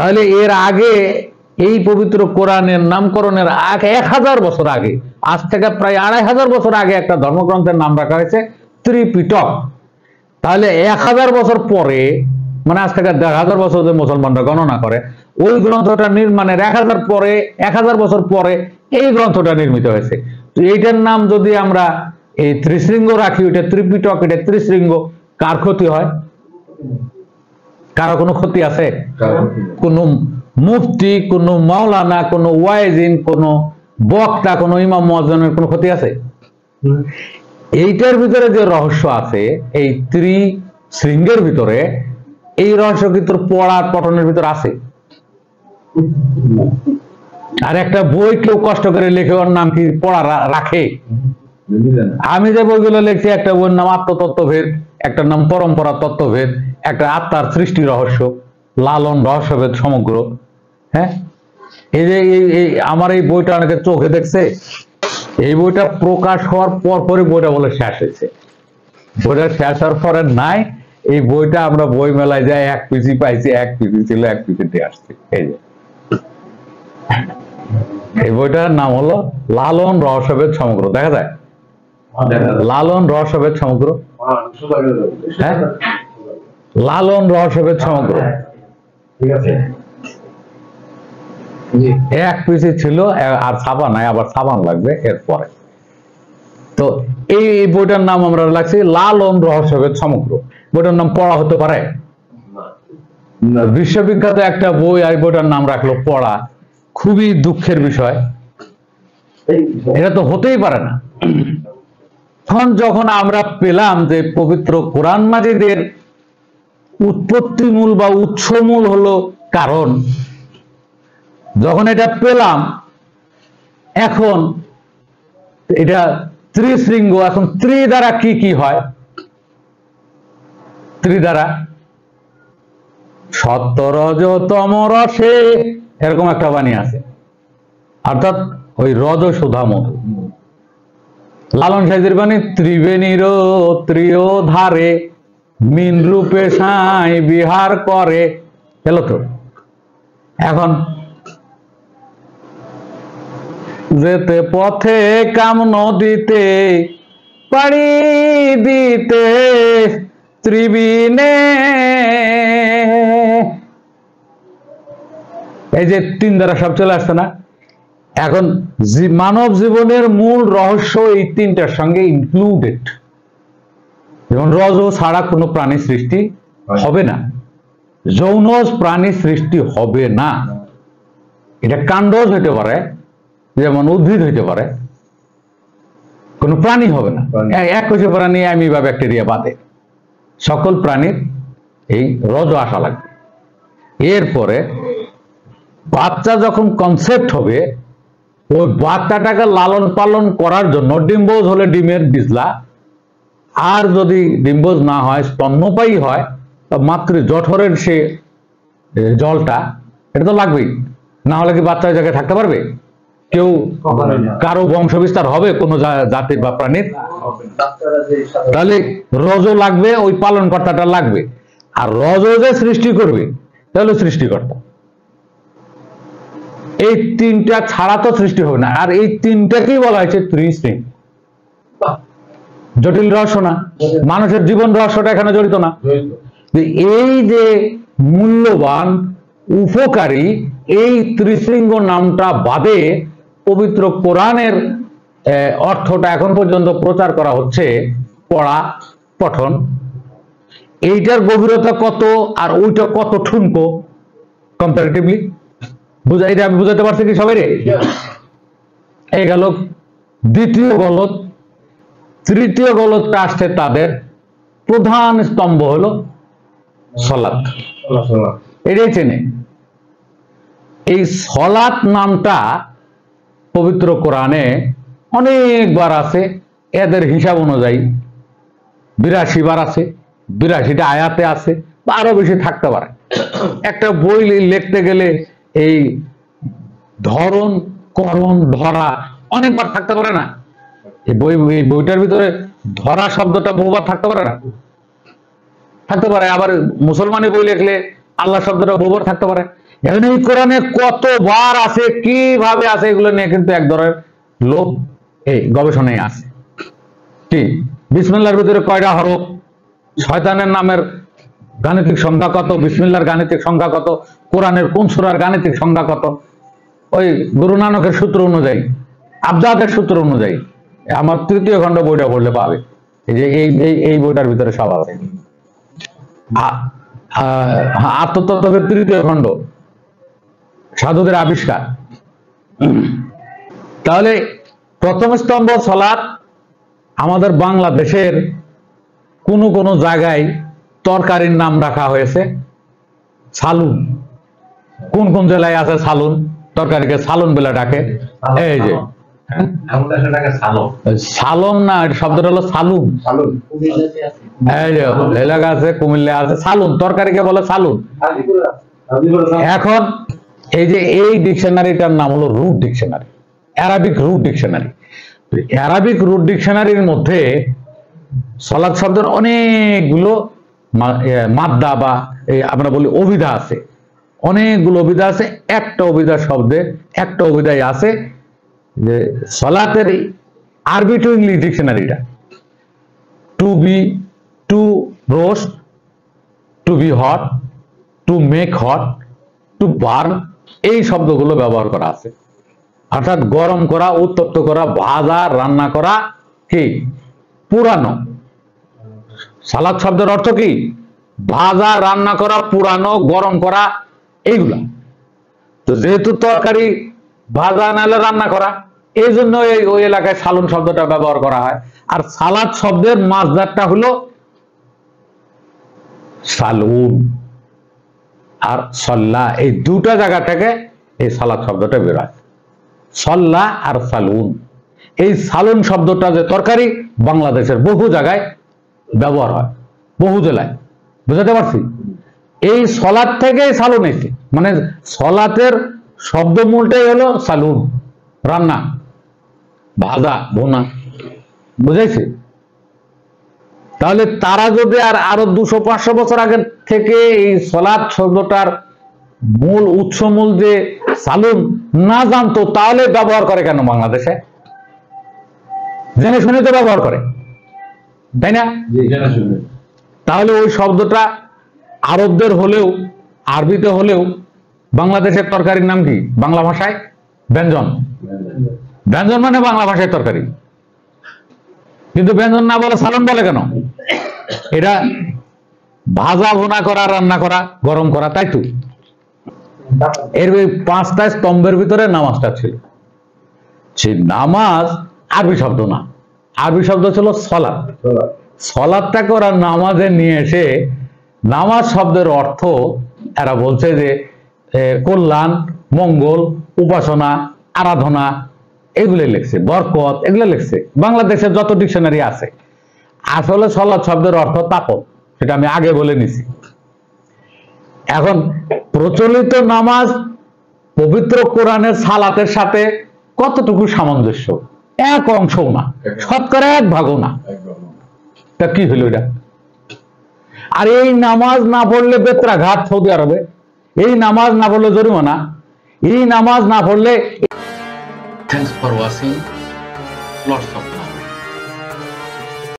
তাহলে এর আগে এই পবিত্র কোরআনের নামকরণের আগে এক হাজার বছর আগে, আজ থেকে প্রায় আড়াই হাজার বছর আগে একটা ধর্মগ্রন্থের নাম রাখা হয়েছে, ত্রিপিটক। তাহলে এক হাজার বছর পরে মানে আজ থেকে দেড় হাজার বছর যে মুসলমানরা গণনা করে, ওই গ্রন্থটা নির্মাণের এক হাজার পরে, এক হাজার বছর পরে এই গ্রন্থটা নির্মিত হয়েছে। তো এইটার নাম যদি আমরা এই ত্রিশৃঙ্গ রাখি, ওইটা ত্রিপিটক, এটা ত্রিশৃঙ্গ, কার ক্ষতি হয়? কারও কোনো ক্ষতি আছে? কোনো মুফতি কোনো মাওলানা কোনো ওয়াইজিন কোনো বক্তা কোনো ইমাম মহাজনের কোনো ক্ষতি আছে? এইটার ভিতরে যে রহস্য আছে এই ত্রি শৃঙ্গের ভিতরে এই রহস্য কিন্তু পড়ার পঠনের ভিতরে আছে? আর একটা বই কেউ কষ্ট করে লেখে ওর নাম কি পড়া রাখে? আমি যে বইগুলো লিখছি একটা বইয়ের নাম আত্মতত্ত্বভেদ একটা নাম পরম্পরা তত্ত্বভেদ একটা আত্মার সৃষ্টি রহস্য লালন রহস্যভেদ সমগ্র হ্যাঁ? এই যে এই- আমার এই বইটা অনেকে চোখে দেখছে এই বইটা প্রকাশ হওয়ার পর পরে বইটা বলে শেষ হয়েছে। বইটা শেষ হওয়ার পরে নাই এই বইটা আমরা বই মেলায় যাই এক পিসি পাইছি এক পিসি ছিল এক পিসি দিয়ে আসছি। এই যে। এই বইটার নাম হলো লালন রহস্যভেদ সমগ্র দেখা যায়? লালন রহস্যভেদ সমগ্র। হ্যাঁ? লালন রহস্যভেদ সমগ্র। ঠিক আছে? জি। এক পিসি ছিল আর ছাপা নাই আবার ছাপান লাগবে এরপরে। তো এই বইটার নাম আমরা রাখছি লালন রহস্যভেদ সমগ্র। বইটার নাম পড়া হতে পারে। বিশ্ববিখ্যাত একটা বই আর বইটার নাম রাখল পড়া। খুবই দুঃখের বিষয়। এটা তো হতেই পারে না। তখন যখন আমরা পেলাম যে পবিত্র কোরআন মাজিদের উৎপত্তি মূল বা উৎসমূল হলো কারণ। যখন এটা পেলাম, এখন এটা ত্রিশৃঙ্গ, এখন ত্রি দ্বারা কি কি হয়? ত্রি দ্বারা সত্তরজ তম রসে, এরকম একটা বাণী আছে। অর্থাৎ ওই রজ সুধা মধু লালন সাইজের বাণী, ত্রিবেণীর ত্রিয় ধারে মিন রূপে সাই বিহার করে। এলো তো। এখন যেতে পথে কাম নদীতে, পাড়ি দিতে ত্রিবিনে এই যে তিন দ্বারা সব চলে আসছে না? এখন মানব জীবনের মূল রহস্য এই তিনটার সঙ্গে ইনক্লুডেড যেমন রজ ছাড়া কোনো প্রাণী সৃষ্টি হবে না। যৌনজ প্রাণী সৃষ্টি হবে না। এটা কাণ্ডজ হইতে পারে যেমন উদ্ভিদ হইতে পারে কোনো প্রাণী হবে না। এক কোষে প্রাণী আমি বা ব্যাকটেরিয়া বাদে। সকল প্রাণীর এই রজ আসা লাগবে। এরপরে বাচ্চা যখন কনসেপ্ট হবে ওই বাচ্চাটাকে লালন পালন করার জন্য ডিম্বোজ হলে ডিমের বিজলা আর যদি ডিম্বোজ না হয় স্তন্যপায়ী হয় তা মাতৃ জঠরের সে জলটা এটা তো লাগবেই। না হলে কি বাচ্চা জায়গায় থাকতে পারবে? কেউ কারও বংশ বিস্তার হবে কোনো জাতির বা প্রাণীর? তাহলে রজ লাগবে ওই পালন কর্তাটা লাগবে। আর রজ যে সৃষ্টি করবে তাহলে সৃষ্টিকর্তা। এই তিনটা ছাড়া তো সৃষ্টি হবে না। আর এই তিনটাকেই বলা হয়েছে বাহ, জটিল রহস্য না। মানুষের জীবন রহস্যটা এখানে জড়িত না। এই যে মূল্যবান উপকারী এই ত্রিশৃঙ্গ নামটা বাদে পবিত্র কোরআনের অর্থটা এখন পর্যন্ত প্রচার করা হচ্ছে পড়া পঠন। এইটার গভীরতা কত আর ওইটা কত ঠুনকো? কম্পারেটিভলি বুঝা এটা আমি বুঝাতে পারছি কি সবাই রে এই গেল দ্বিতীয় গলত। তৃতীয় গলতটা আসছে তাদের প্রধান স্তম্ভ হলো সলাৎ। এটাই চেনে। এই সলাৎ নামটা পবিত্র কোরআনে অনেকবার আছে, এদের হিসাব অনুযায়ী বিরাশি বার আছে, বিরাশিটা আয়াতে আছে বা আরও বেশি থাকতে পারে। একটা বই লিখতে গেলে এই ধরন, করণ, ধরা অনেকবার থাকতে পারে না। বইটার ভিতরে ধরা শব্দটা বহুবার থাকতে পারে না। থাকতে পারে, আবার মুসলমানি বই লিখলে আল্লাহ শব্দটা বহুবার থাকতে পারে। এখন এই কোরআনে কতবার আছে, কীভাবে আছে, এগুলো নিয়ে কিন্তু এক ধরনের লোক এই গবেষণায় আছে। কি? বিসমিল্লার ভিতরে কয়টা হরফ? শয়তানের নামের গাণিতিক সংখ্যা কত? বিসমিল্লার গাণিতিক সংখ্যা কত? কোরআনের কোন সূরার গাণিতিক সংখ্যা কত? ওই গুরু নানকের সূত্র অনুযায়ী, আবদাদের সূত্র অনুযায়ী। আমার তৃতীয় খণ্ড বইটা পড়লে পাবে। যে এই এই বইটার ভিতরে সব আছে। আত্মতত্ত্বের তৃতীয় খণ্ড, সাধুদের আবিষ্কার। তাহলে প্রথম স্তম্ভ সলাৎ আমাদের বাংলাদেশের কোনো কোনো জায়গায় তরকারির নাম রাখা হয়েছে, সালুন। কোন কোন জেলায় আছে সালুন? তরকারিকে সালুন বলে ডাকে। এই যে হ্যাঁ? সালম। না শব্দটা হলো আছে কুমিল্লা আছে তরকারিকে বলে এখন এই যে এই ডিকশনারিটার নাম হলো root dictionary Arabic root dictionary. Arabic root ডিকশনারির মধ্যে সলাদ শব্দের অনেকগুলো মাদ্দা বা আমরা বলি অভিধা আছে। অনেকগুলো অভিধা আছে একটা অভিধা শব্দে একটা অভিধায় আছে। যে সলাতের আরবি to English ডিকশনারিটা to be to roast to be hot to make hot to burn এই শব্দগুলো ব্যবহার করা আছে। অর্থাৎ গরম করা, উত্তপ্ত করা, ভাজা, রান্না করা কি? পুরানো। সালাদ শব্দের অর্থ কি? ভাজা, রান্না করা, পুরানো, গরম করা, এইগুলা। তো যেহেতু তরকারি ভাজা নাহলে রান্না করা এই জন্য ওই এলাকায় সালুন শব্দটা ব্যবহার করা হয়। আর সালাদ শব্দের মাছদারটা হলো সালুন আর সল্লা, এই দুটা জায়গা থেকে এই সালাদ শব্দটা বেরোয় সল্লা আর সালুন। এই সালুন শব্দটা যে তরকারি বাংলাদেশের বহু জায়গায় ব্যবহার হয়, বহু জেলায়। বুঝাতে পারছি? এই সলাদ থেকে সালুন এসে মানে সলাতের শব্দ মূলটাই হলো সালুন, রান্না। ভাজা ভোনা বুঝাইছে? তাহলে তারা যদি আর আরও দুশো পাঁচশো বছর আগে থেকে এই সলাদ শব্দটার মূল উৎস মূল যে সালুন না জানতো তাহলে ব্যবহার করে কেন বাংলাদেশে? জেনে শুনে তো ব্যবহার করে। তাই না? তাহলে ওই শব্দটা আরবদের হলেও আরবিতে হলেও বাংলাদেশের তরকারির নাম কি? বাংলা ভাষায়? ব্যঞ্জন। ব্যঞ্জন মানে বাংলা ভাষায় তরকারি। কিন্তু ব্যঞ্জন না বলে সালন বলে কেন? এটা ভাজা, ভুনা করা, রান্না করা, গরম করা, তাই তো? এর পাঁচটা স্তম্ভের ভিতরে নামাজটা ছিল। সেই নামাজ আরবি শব্দ না। আরবি শব্দ ছিল সলাদ সলাদটাকে ওরা নামাজে নিয়ে এসে নামাজ শব্দের অর্থ এরা বলছে যে কল্যাণ, মঙ্গল, উপাসনা, আরাধনা এগুলো লিখছে বরকত এগুলো লিখছে। বাংলাদেশের যত ডিকশনারি আছে আসলে সলাদ শব্দের অর্থ তাপত সেটা আমি আগে বলে নিছি। এখন প্রচলিত নামাজ পবিত্র কোরআনের সালাতের সাথে কতটুকু সামঞ্জস্য? এক অংশও না শতকরা এক ভাগও না। তা কি হলো এটা? আর এই নামাজ না পড়লে বেত্রাঘাত সৌদি আরবে এই নামাজ না পড়লে জরিমানা এই নামাজ না পড়লে Thanks for watching. Lots of.